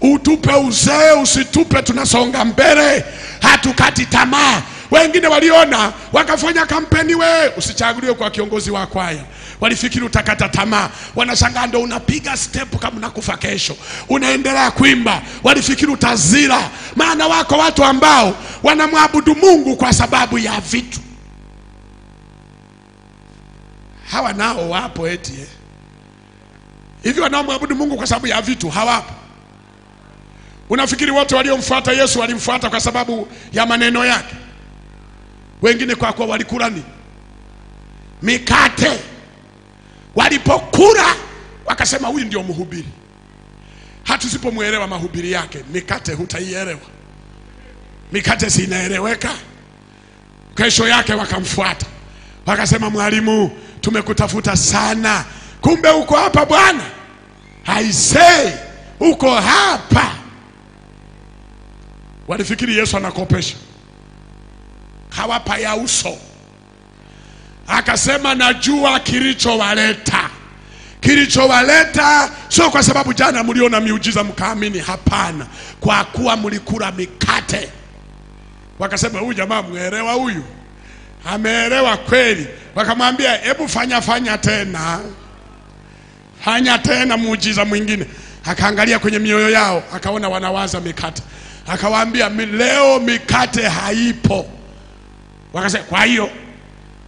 Utupe uzee, usitupe, tunasonga mbele, hatukati tamaa. Wengine waliona wakafanya kampeni, we usichaguliwe kwa kiongozi wa kwaya, walifikiri utakata tamaa. Wanashangaa ndo unapiga step kama unakufa kesho, unaendelea kuimba, walifikiri utazira. Maana wako watu ambao wanamwabudu Mungu kwa sababu ya vitu hawa nao wapo eti eh. Hivi wanaomwabudu Mungu kwa sababu ya vitu hawapo? Unafikiri wote waliomfuata Yesu walimfuata kwa sababu ya maneno yake? Wengine kwa kuwa walikula nini? Mikate. Walipokula wakasema huyu ndio mhubiri. Hata usipomwelewa mahubiri yake, mikate hutaielewa. Mikate si? Kesho yake wakamfuata wakasema, mwalimu, tumekutafuta sana, kumbe uko hapa bwana. Haisei, uko hapa. Walifikiri Yesu anakopesha, hawapa ya uso. Akasema, najua kilichowaleta, Kilichowaleta sio kwa sababu jana mliona miujiza mkaamini, hapana, kwa kuwa mlikula mikate. Wakasema huyu jamaa mwelewa, huyu ameelewa kweli. Wakamwambia hebu fanya fanya tena, fanya tena muujiza mwingine. Akaangalia kwenye mioyo yao, akaona wanawaza mikate, akawaambia leo mikate haipo. Wakasema kwa hiyo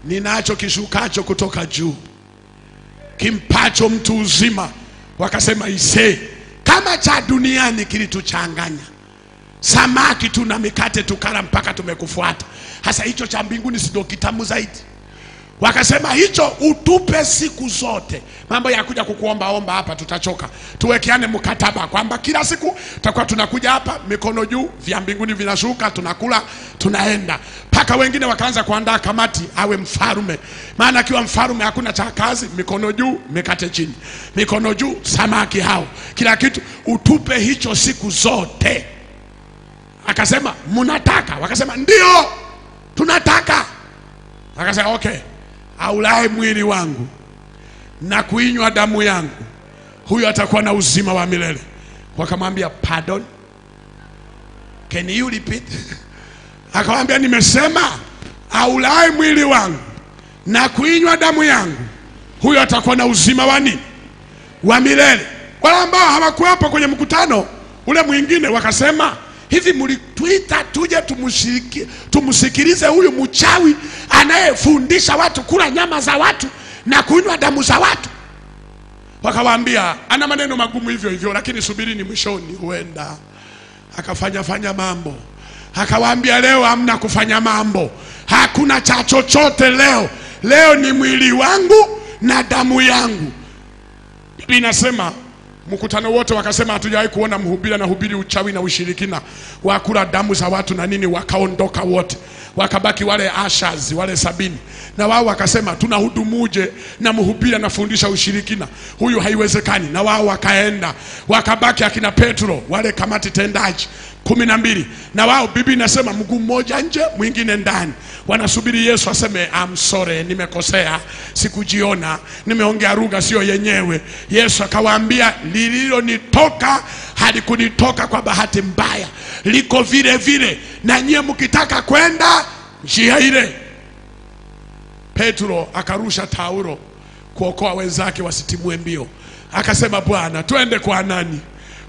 ninacho kishukacho kutoka juu kimpacho mtu uzima. Wakasema isee, kama cha duniani kilituchanganya samaki tu na mikate tukala mpaka tumekufuata. Hasa hicho cha mbinguni sindo kitamu zaidi? Wakasema hicho utupe siku zote. Mambo ya kuja kukuombaomba hapa tutachoka. Tuwekeane mkataba kwamba kila siku tutakuwa tunakuja hapa mikono juu, vya mbinguni vinashuka, tunakula, tunaenda. Mpaka wengine wakaanza kuandaa kamati awe mfarume, maana akiwa mfarume hakuna cha kazi, mikono juu, mikate chini, mikono juu, samaki hao, kila kitu. Utupe hicho siku zote. Akasema mnataka? Wakasema ndio, tunataka. Akasema okay, aulaye mwili wangu na kuinywa damu yangu, huyo atakuwa na uzima wa milele. Wakamwambia pardon, can you repeat? Akamwambia nimesema aulaye mwili wangu na kuinywa damu yangu, huyo atakuwa na uzima wa nini? Wa milele. Wale ambao hawakuwepo kwenye mkutano ule mwingine wakasema hivi, mlituita tuje tumshiriki, tumsikilize huyu mchawi anayefundisha watu kula nyama za watu na kunywa damu za watu? Wakawaambia ana maneno magumu hivyo hivyo, lakini subiri ni mwishoni huenda akafanya fanya mambo. Akawaambia leo hamna kufanya mambo, hakuna cha chochote leo. Leo ni mwili wangu na damu yangu. Biblia inasema mkutano wote wakasema, hatujawahi kuona mhubiri anahubiri uchawi na ushirikina, wakula damu za watu na nini. Wakaondoka wote, wakabaki wale ashaz wale sabini, na wao wakasema, tunahudumuje na mhubiri anafundisha ushirikina? Huyu haiwezekani. Na wao wakaenda, wakabaki akina Petro, wale kamati tendaji kumi na mbili na wao bibi nasema mguu mmoja nje mwingine ndani, wanasubiri Yesu aseme amsore nimekosea, sikujiona, nimeongea lugha sio yenyewe. Yesu akawaambia lililonitoka halikunitoka kwa bahati mbaya, liko vile vile, na nyie mkitaka kwenda njia ile. Petro akarusha taulo kuokoa wenzake wasitimue mbio, akasema Bwana, twende kwa nani?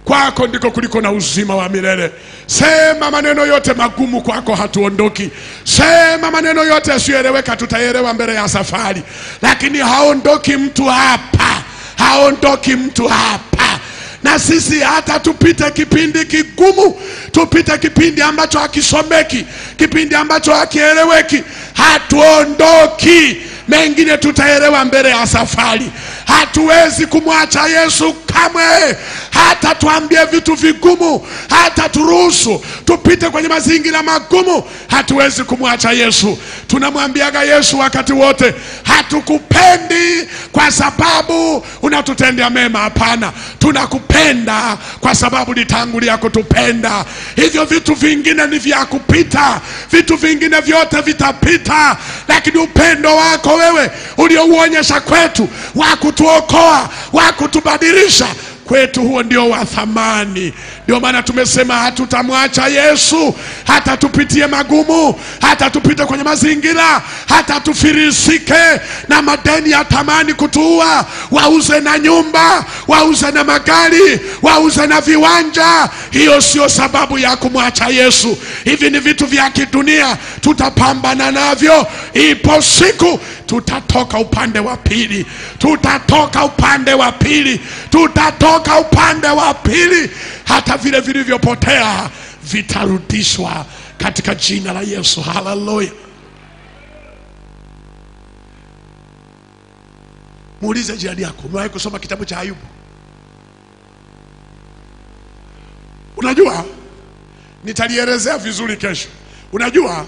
Kwako ndiko kuliko na uzima wa milele. Sema maneno yote magumu, kwako hatuondoki. Sema maneno yote yasiyoeleweka, tutaelewa mbele ya safari, lakini haondoki mtu hapa, haondoki mtu hapa. Na sisi hata tupite kipindi kigumu, tupite kipindi ambacho hakisomeki, kipindi ambacho hakieleweki, hatuondoki. Mengine tutaelewa mbele ya safari. Hatuwezi kumwacha Yesu kamwe, hata tuambie vitu vigumu, hata turuhusu tupite kwenye mazingira magumu, hatuwezi kumwacha Yesu. Tunamwambiaga Yesu wakati wote, hatukupendi kwa sababu unatutendea mema. Hapana, tunakupenda kwa sababu litangulia kutupenda. Hivyo vitu vingine ni vya kupita, vitu vingine vyote vitapita, lakini upendo wako wewe uliouonyesha kwetu wa kutuokoa, wa kutubadilisha kwetu, huo ndio wa thamani. Ndio maana tumesema hatutamwacha Yesu hata tupitie magumu, hata tupite kwenye mazingira, hata tufirisike na madeni ya tamani kutuua, wauze na nyumba, wauze na magari, wauze na viwanja. Hiyo sio sababu ya kumwacha Yesu. Hivi ni vitu vya kidunia, tutapambana navyo. Ipo siku tutatoka upande wa pili, tutatoka upande wa pili, tutatoka upande wa pili. Hata vile vilivyopotea vitarudishwa katika jina la Yesu. Haleluya! Muulize jirani yako, umewahi kusoma kitabu cha Ayubu? Unajua, nitalielezea vizuri kesho. Unajua,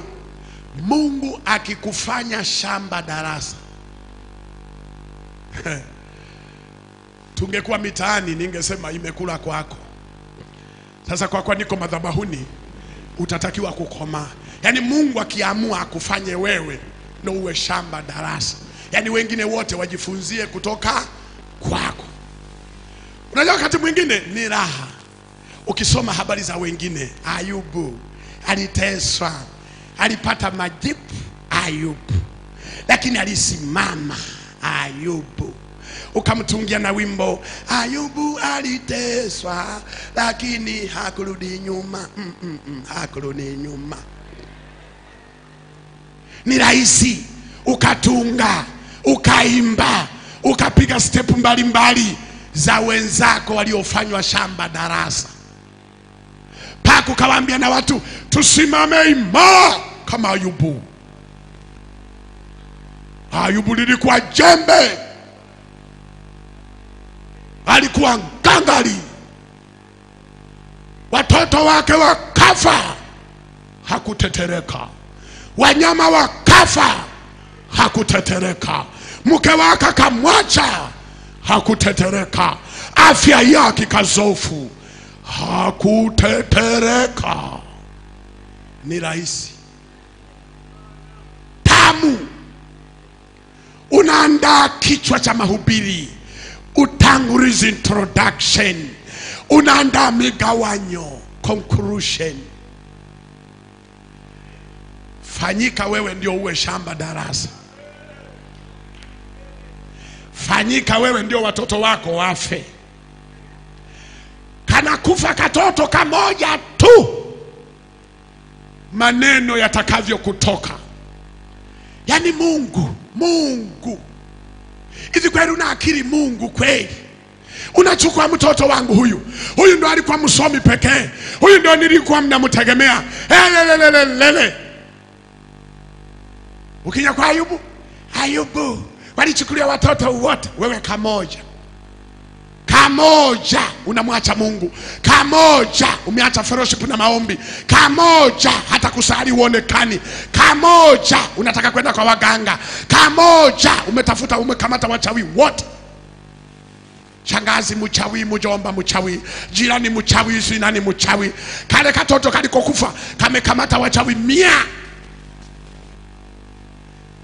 Mungu akikufanya shamba darasa tungekuwa mitaani, ningesema imekula kwako. Sasa kwa kwa niko madhabahuni, utatakiwa kukomaa. Yaani Mungu akiamua akufanye wewe ndo uwe shamba darasa, yaani wengine wote wajifunzie kutoka kwako. Unajua, wakati mwingine ni raha ukisoma habari za wengine. Ayubu aliteswa, alipata majipu. Ayubu lakini alisimama. Ayubu ukamtungia na wimbo, Ayubu aliteswa lakini hakurudi nyuma. mm, mm, mm, hakurudi nyuma. Ni rahisi ukatunga, ukaimba, ukapiga stepu mbalimbali za wenzako waliofanywa shamba darasa, mpaka kawaambia na watu tusimame imara kama Ayubu. Ayubu lilikuwa jembe, alikuwa ngangari, watoto wake wakafa, hakutetereka. Wanyama wakafa, hakutetereka. Mke wake akamwacha, hakutetereka. Afya yake kazofu, hakutetereka. Ni rahisi tamu unaandaa kichwa cha mahubiri, utangulizi, introduction, unaandaa migawanyo, conclusion. Fanyika wewe ndio uwe shamba darasa, fanyika wewe ndio watoto wako wafe. Kanakufa katoto kamoja tu, maneno yatakavyokutoka. Yaani Mungu, Mungu. Hivi kweli una akili Mungu kweli? Unachukua mtoto wangu huyu, huyu ndo alikuwa msomi pekee, huyu ndo nilikuwa mnamtegemea. lelelelelele Ukija kwa Ayubu, Ayubu walichukulia watoto wote, wewe kamoja kamoja unamwacha Mungu, kamoja umeacha fellowship na maombi, kamoja hata kusali uonekani, kamoja unataka kwenda kwa waganga, kamoja umetafuta, umekamata wachawi wote, shangazi mchawi, mjomba mchawi, jirani mchawi, si nani mchawi. Kale katoto kalikokufa kamekamata wachawi mia,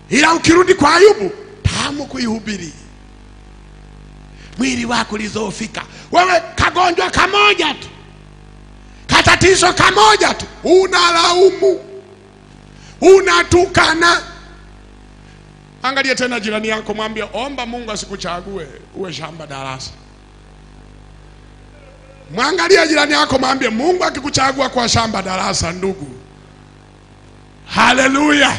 ila ukirudi kwa Ayubu tamu kuihubiri mwili wako ulizofika wewe, kagonjwa kamoja tu, katatizo kamoja tu, unalaumu, unatukana. Angalia tena jirani yako, mwambie omba Mungu asikuchague uwe shamba darasa. mwangalia jirani yako, mwambie Mungu akikuchagua kwa shamba darasa, ndugu. Haleluya!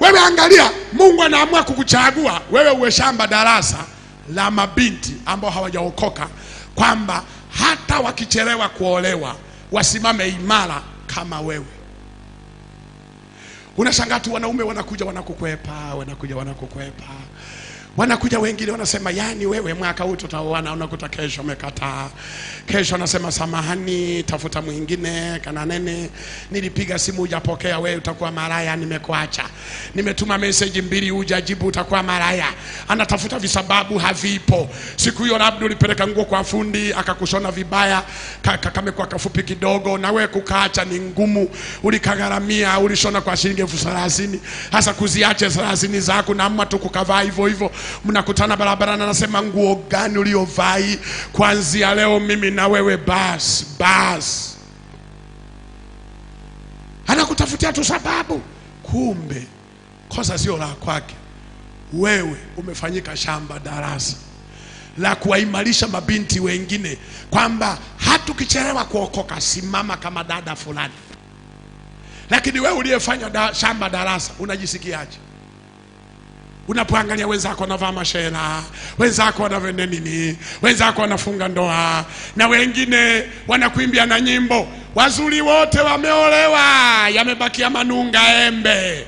Wewe angalia, Mungu anaamua kukuchagua wewe uwe shamba darasa la mabinti ambao hawajaokoka, kwamba hata wakichelewa kuolewa wasimame imara kama wewe. Unashangaa tu wanaume wanakuja wanakukwepa, wanakuja wanakukwepa, wanakuja wengine wanasema, yani wewe mwaka huu tutaoana, unakuta kesho umekataa, kesho anasema samahani, tafuta mwingine kana nene, nilipiga simu hujapokea, wewe utakuwa maraya, nimekuacha, nimetuma meseji mbili hujajibu, utakuwa maraya. Anatafuta visababu havipo. Siku hiyo labda ulipeleka nguo kwa fundi akakushona vibaya, ka- ka- kamekuwa kafupi kidogo, na wewe kukaacha ni ngumu, ulikagharamia, ulishona kwa shilingi elfu thelathini. Hasa kuziache thelathini zako na mma tu kukavaa hivyo hivyo, mnakutana barabarani, anasema nguo gani uliovai? Kuanzia leo mimi na wewe basi basi, anakutafutia tu sababu, kumbe kosa sio la kwake. Wewe umefanyika shamba darasa la kuwaimarisha mabinti wengine, kwamba hatukichelewa kuokoka, simama kama dada fulani. Lakini wewe uliyefanya da, shamba darasa unajisikiaje? Unapoangalia wenzako wanavaa mashela, wenzako wanavende nini, wenzako wanafunga ndoa, na wengine wanakuimbia na nyimbo, wazuri wote wameolewa, yamebakia manunga embe.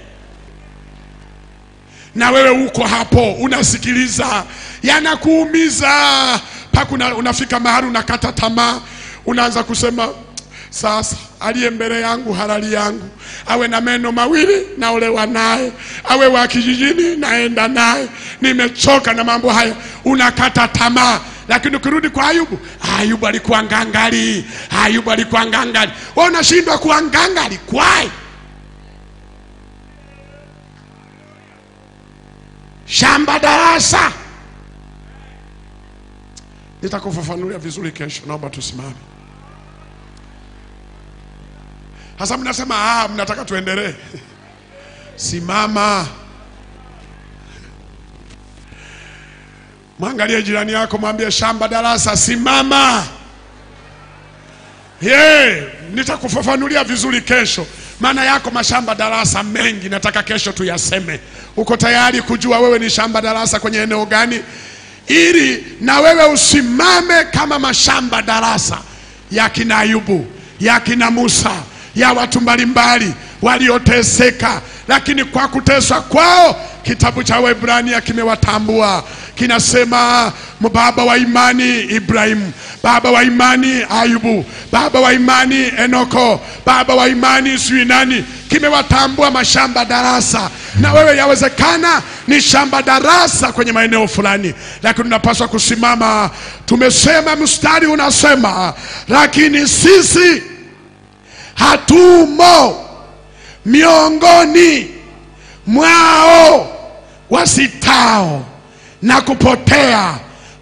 Na wewe uko hapo unasikiliza, yanakuumiza. Mpaka una, unafika mahali unakata tamaa, unaanza kusema sasa, aliye mbele yangu halali yangu, awe na meno mawili naolewa naye, awe wa kijijini naenda naye, nimechoka na mambo haya. Unakata tamaa, lakini ukirudi kwa Ayubu, Ayubu alikuwa ngangari, Ayubu alikuwa ngangari. Wewe unashindwa kuwa ngangari kwai shamba darasa nitakufafanulia vizuri kesho. Naomba tusimame. Hasa mnasema ah, mnataka tuendelee. Simama, mwangalie jirani yako, mwambie shamba darasa, simama. Ye, nitakufafanulia vizuri kesho. Maana yako mashamba darasa mengi, nataka kesho tuyaseme. Uko tayari kujua wewe ni shamba darasa kwenye eneo gani, ili na wewe usimame kama mashamba darasa ya kina Ayubu, ya kina Musa, ya watu mbalimbali walioteseka, lakini kwa kuteswa kwao kitabu cha Waebrania kimewatambua kinasema, baba wa imani Ibrahimu, baba wa imani Ayubu, baba wa imani Enoko, baba wa imani Suinani. nani, kimewatambua mashamba darasa. Na wewe yawezekana ni shamba darasa kwenye maeneo fulani, lakini unapaswa kusimama. Tumesema mstari unasema, lakini sisi hatumo miongoni mwao wasitao na kupotea,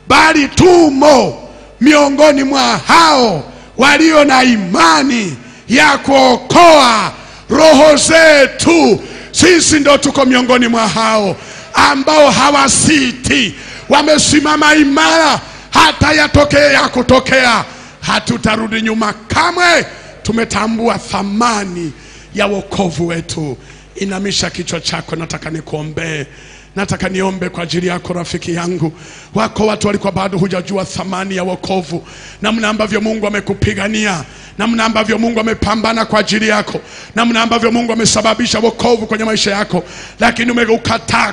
bali tumo miongoni mwa hao walio na imani ya kuokoa roho zetu. Sisi ndo tuko miongoni mwa hao ambao hawasiti, wamesimama imara, hata yatokee ya kutokea, hatutarudi nyuma kamwe. Tumetambua thamani ya wokovu wetu. Inamisha kichwa chako, nataka nikuombee. Nataka niombe kwa ajili yako rafiki yangu. Wako watu walikuwa bado hujajua thamani ya wokovu, namna ambavyo Mungu amekupigania, namna ambavyo Mungu amepambana kwa ajili yako, namna ambavyo Mungu amesababisha wokovu kwenye maisha yako, lakini umeukataa.